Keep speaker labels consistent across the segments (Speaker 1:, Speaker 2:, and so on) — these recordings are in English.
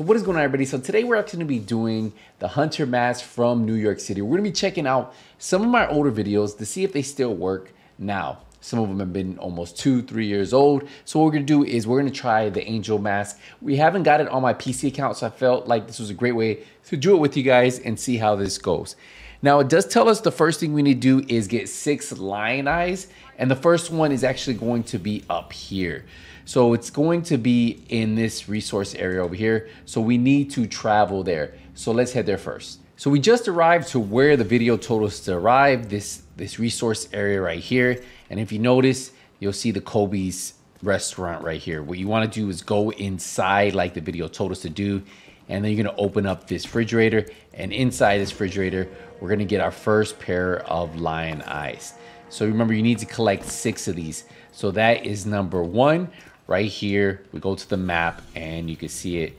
Speaker 1: So what is going on everybody? So today we're actually going to be doing the Hunter mask from New York City. We're going to be checking out some of my older videos to see if they still work now. Some of them have been almost two, three years old. So what we're gonna do is we're gonna try the Angel mask. We haven't got it on my PC account, so I felt like this was a great way to do it with you guys and see how this goes. Now it does tell us the first thing we need to do is get six lion eyes. And the first one is actually going to be up here. So it's going to be in this resource area over here. So we need to travel there. So let's head there first. So we just arrived to where the video told us to arrive, this, this resource area right here. And if you notice, you'll see the Kobe's restaurant right here. What you wanna do is go inside like the video told us to do. And then you're gonna open up this refrigerator. And inside this refrigerator, we're gonna get our first pair of lion eyes. So remember, you need to collect six of these. So that is number one right here. We go to the map and you can see it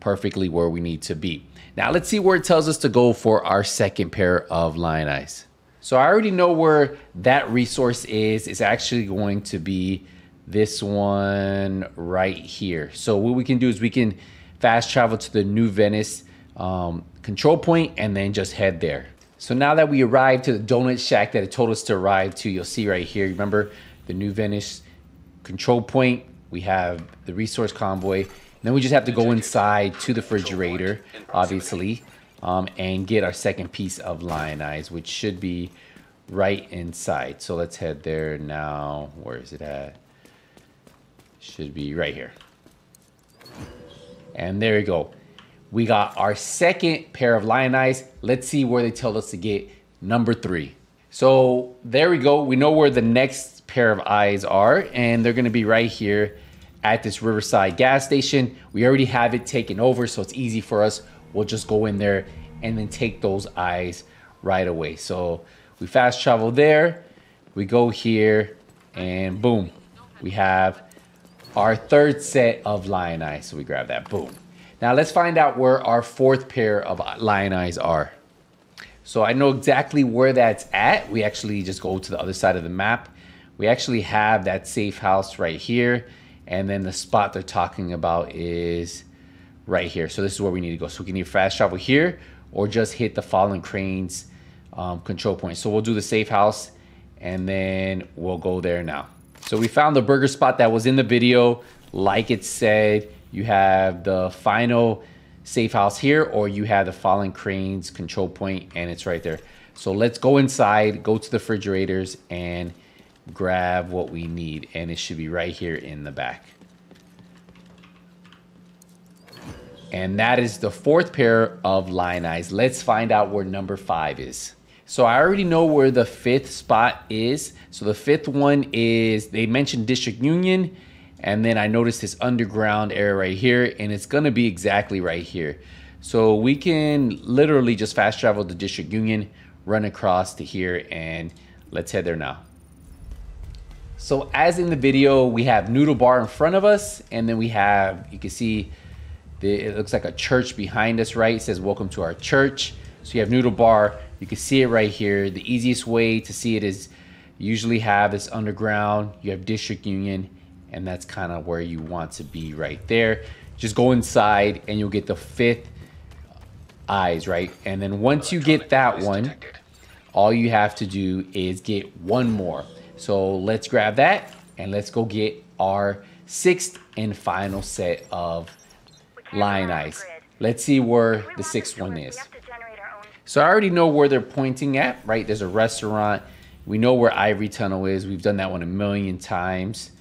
Speaker 1: perfectly where we need to be. Now let's see where it tells us to go for our second pair of lion eyes. So I already know where that resource is. It's actually going to be this one right here. So what we can do is we can fast travel to the New Venice um, control point and then just head there. So now that we arrived to the donut shack that it told us to arrive to, you'll see right here, remember the New Venice control point. We have the resource convoy then we just have to go inside to the refrigerator, obviously, um, and get our second piece of lion eyes, which should be right inside. So let's head there now. Where is it at? Should be right here. And there you go. We got our second pair of lion eyes. Let's see where they tell us to get number three. So there we go. We know where the next pair of eyes are, and they're gonna be right here at this Riverside gas station. We already have it taken over, so it's easy for us. We'll just go in there and then take those eyes right away. So we fast travel there, we go here, and boom, we have our third set of lion eyes. So we grab that, boom. Now let's find out where our fourth pair of lion eyes are. So I know exactly where that's at. We actually just go to the other side of the map. We actually have that safe house right here. And then the spot they're talking about is right here. So this is where we need to go. So we can either fast travel here or just hit the fallen cranes um, control point. So we'll do the safe house and then we'll go there now. So we found the burger spot that was in the video. Like it said, you have the final safe house here or you have the fallen cranes control point and it's right there. So let's go inside, go to the refrigerators and grab what we need and it should be right here in the back. And that is the fourth pair of lion eyes. Let's find out where number five is. So I already know where the fifth spot is. So the fifth one is, they mentioned District Union, and then I noticed this underground area right here, and it's gonna be exactly right here. So we can literally just fast travel to District Union, run across to here, and let's head there now. So as in the video, we have Noodle Bar in front of us, and then we have, you can see, the, it looks like a church behind us, right? It says, welcome to our church. So you have Noodle Bar, you can see it right here. The easiest way to see it is usually have this underground, you have District Union, and that's kind of where you want to be right there. Just go inside and you'll get the fifth eyes, right? And then once you get that one, all you have to do is get one more. So let's grab that and let's go get our sixth and final set of lion eyes. Let's see where the sixth one is. So I already know where they're pointing at, right? There's a restaurant. We know where Ivory Tunnel is. We've done that one a million times.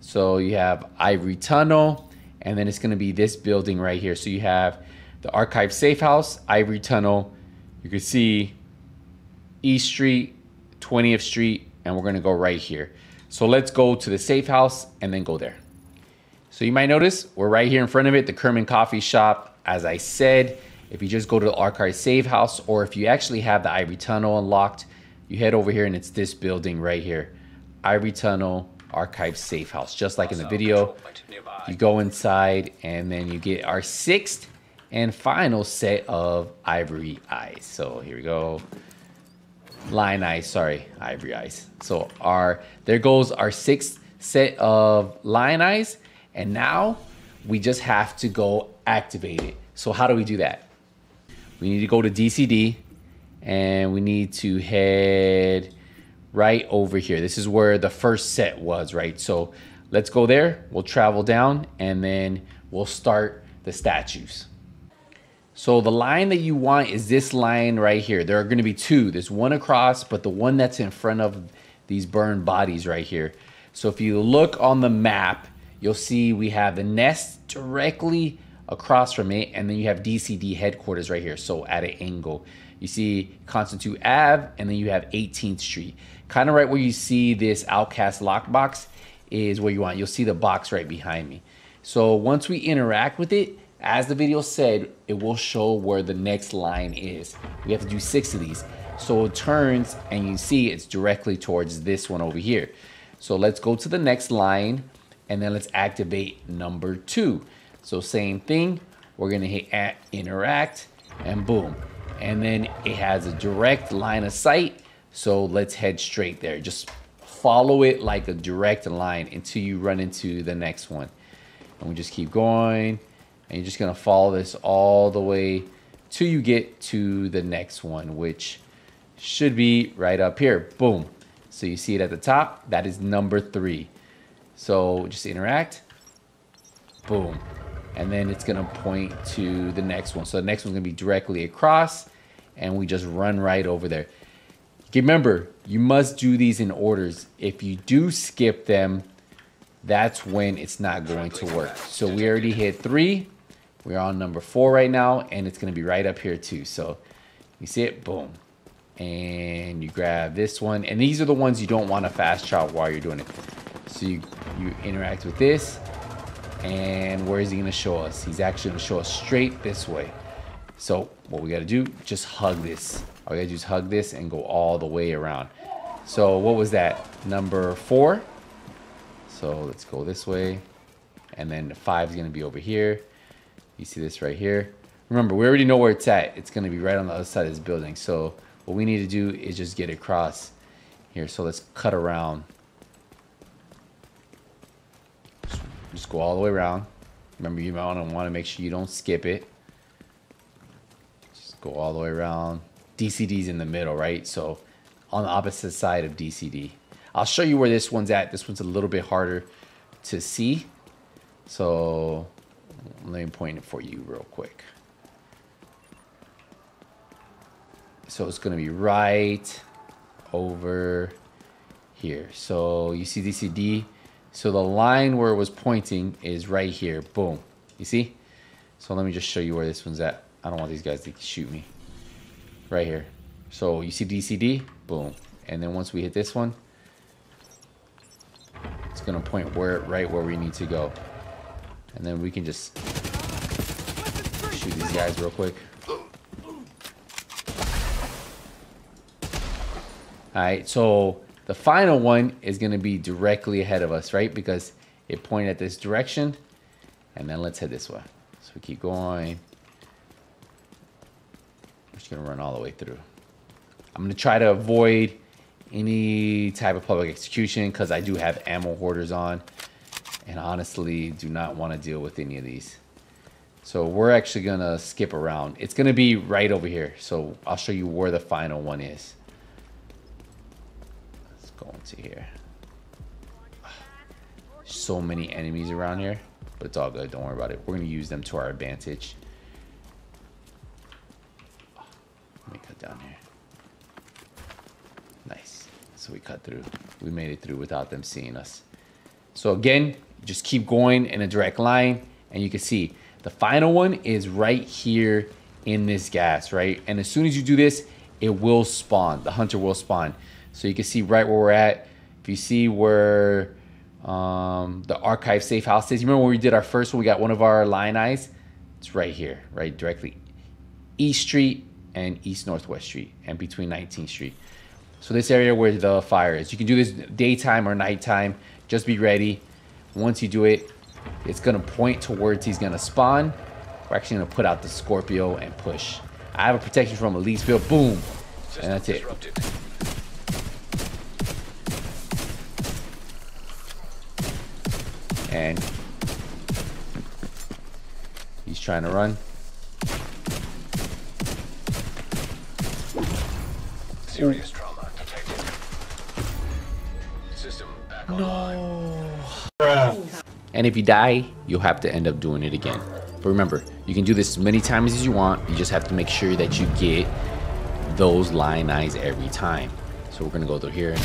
Speaker 1: So you have Ivory Tunnel, and then it's gonna be this building right here. So you have the Archive Safe House, Ivory Tunnel. You can see East Street, 20th Street, and we're gonna go right here. So let's go to the safe house and then go there. So you might notice we're right here in front of it, the Kerman Coffee Shop. As I said, if you just go to the Archive Safe House, or if you actually have the Ivory Tunnel unlocked, you head over here and it's this building right here. Ivory Tunnel Archive Safe House, just like in the video. You go inside and then you get our sixth and final set of ivory eyes. So here we go lion eyes, sorry, ivory eyes. So our there goes our sixth set of lion eyes. And now we just have to go activate it. So how do we do that? We need to go to DCD and we need to head right over here. This is where the first set was, right? So let's go there. We'll travel down and then we'll start the statues. So the line that you want is this line right here. There are going to be two. There's one across, but the one that's in front of these burned bodies right here. So if you look on the map, you'll see we have the nest directly across from it, and then you have DCD headquarters right here. So at an angle, you see Constitute Ave, and then you have 18th Street. Kind of right where you see this Outcast lockbox is where you want. You'll see the box right behind me. So once we interact with it, as the video said, it will show where the next line is. We have to do six of these. So it turns and you see it's directly towards this one over here. So let's go to the next line and then let's activate number two. So same thing, we're gonna hit at interact and boom. And then it has a direct line of sight. So let's head straight there. Just follow it like a direct line until you run into the next one. And we just keep going and you're just gonna follow this all the way till you get to the next one, which should be right up here. Boom. So you see it at the top. That is number three. So just interact. Boom. And then it's gonna point to the next one. So the next one's gonna be directly across and we just run right over there. Remember, you must do these in orders. If you do skip them, that's when it's not going to work. So we already hit three. We're on number four right now, and it's gonna be right up here too. So you see it, boom. And you grab this one. And these are the ones you don't want to fast travel while you're doing it. So you, you interact with this. And where is he gonna show us? He's actually gonna show us straight this way. So what we gotta do, just hug this. All we gotta do is hug this and go all the way around. So what was that? Number four. So let's go this way. And then the five is gonna be over here. You see this right here. Remember, we already know where it's at. It's to be right on the other side of this building. So what we need to do is just get across here. So let's cut around. Just go all the way around. Remember, you want to want to make sure you don't skip it. Just go all the way around. DCD's in the middle, right? So on the opposite side of DCD. I'll show you where this one's at. This one's a little bit harder to see. So let me point it for you real quick. So it's going to be right over here. So you see DCD. So the line where it was pointing is right here. Boom. You see? So let me just show you where this one's at. I don't want these guys to shoot me. Right here. So you see DCD? Boom. And then once we hit this one, it's going to point where right where we need to go. And then we can just shoot these guys real quick. Alright, so the final one is going to be directly ahead of us, right? Because it pointed at this direction. And then let's head this way. So we keep going. We're just going to run all the way through. I'm going to try to avoid any type of public execution because I do have ammo hoarders on and honestly do not want to deal with any of these. So we're actually going to skip around. It's going to be right over here. So I'll show you where the final one is. Let's go into here. So many enemies around here, but it's all good. Don't worry about it. We're going to use them to our advantage. Let me cut down here. Nice. So we cut through. We made it through without them seeing us. So again, just keep going in a direct line and you can see the final one is right here in this gas, right? And as soon as you do this, it will spawn. The hunter will spawn. So you can see right where we're at. If you see where um, the archive safe house is, you remember when we did our first one, we got one of our line eyes? It's right here, right directly East Street and East Northwest Street and between 19th Street. So this area where the fire is. You can do this daytime or nighttime. Just be ready. Once you do it, it's going to point towards he's going to spawn. We're actually going to put out the Scorpio and push. I have a protection from Elite's field. Boom. And that's it. And he's trying to run.
Speaker 2: Serious trauma detected. System back online.
Speaker 1: And if you die, you'll have to end up doing it again. But remember, you can do this as many times as you want. You just have to make sure that you get those line eyes every time. So we're gonna go through here.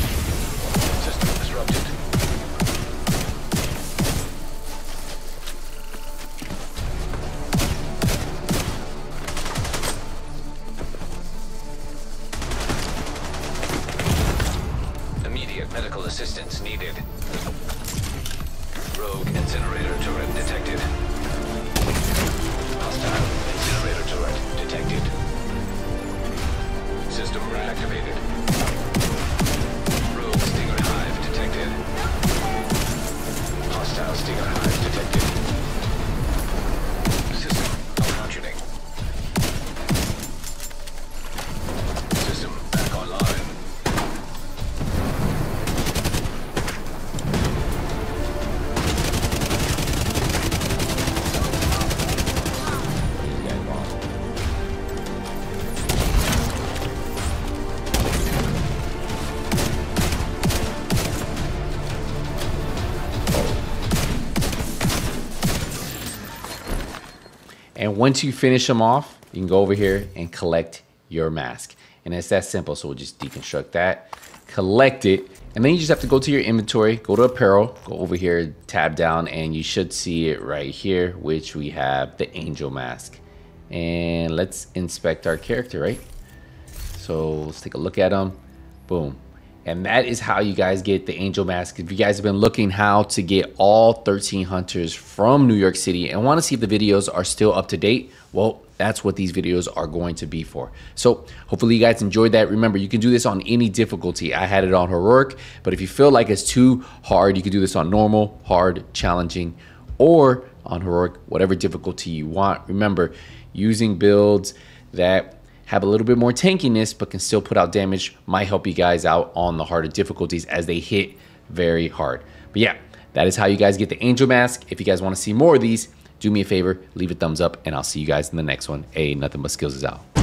Speaker 1: Once you finish them off, you can go over here and collect your mask. And it's that simple. So we'll just deconstruct that, collect it, and then you just have to go to your inventory, go to apparel, go over here, tab down, and you should see it right here, which we have the angel mask. And let's inspect our character, right? So let's take a look at them. Boom. And that is how you guys get the angel mask. If you guys have been looking how to get all 13 hunters from New York City and want to see if the videos are still up to date, well, that's what these videos are going to be for. So hopefully you guys enjoyed that. Remember, you can do this on any difficulty. I had it on heroic, but if you feel like it's too hard, you can do this on normal, hard, challenging, or on heroic, whatever difficulty you want. Remember, using builds that have a little bit more tankiness but can still put out damage might help you guys out on the harder difficulties as they hit very hard. But yeah, that is how you guys get the angel mask. If you guys want to see more of these, do me a favor, leave a thumbs up, and I'll see you guys in the next one. Hey, nothing but skills is out.